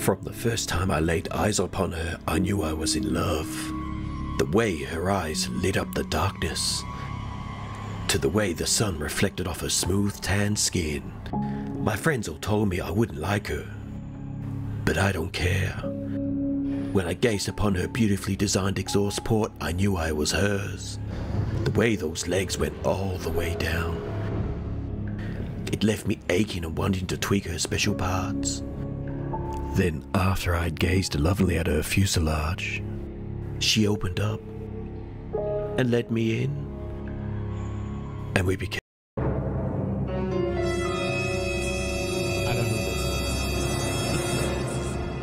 From the first time I laid eyes upon her, I knew I was in love. The way her eyes lit up the darkness, to the way the sun reflected off her smooth tan skin. My friends all told me I wouldn't like her, but I don't care. When I gazed upon her beautifully designed exhaust port, I knew I was hers. The way those legs went all the way down. It left me aching and wanting to tweak her special parts. Then, after I'd gazed lovingly at her fuselage, she opened up and let me in. And we became. I don't know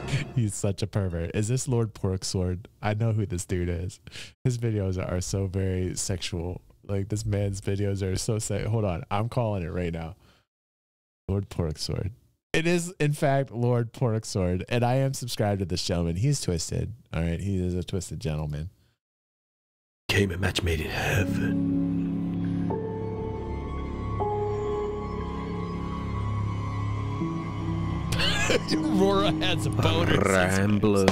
this. He's such a pervert. Is this Lord Porksword? I know who this dude is. His videos are so very sexual. Like this man's videos are so se- Hold on, I'm calling it right now. Lord Porksword. It is, in fact, Lord Porksword, and I am subscribed to this gentleman. He's twisted. All right, he is a twisted gentleman. Came a match made in heaven. Aurora has a boner. Rambler.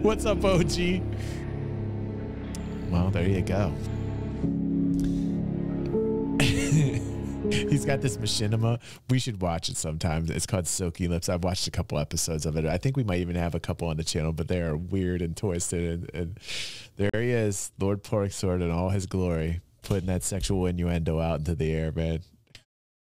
What's up, OG? Well, there you go. He's got this machinima. We should watch it sometimes. It's called Silky Lips. I've watched a couple episodes of it. I think we might even have a couple on the channel, but they are weird and twisted. And, and there he is, Lord Porksword in all his glory, putting that sexual innuendo out into the air, man.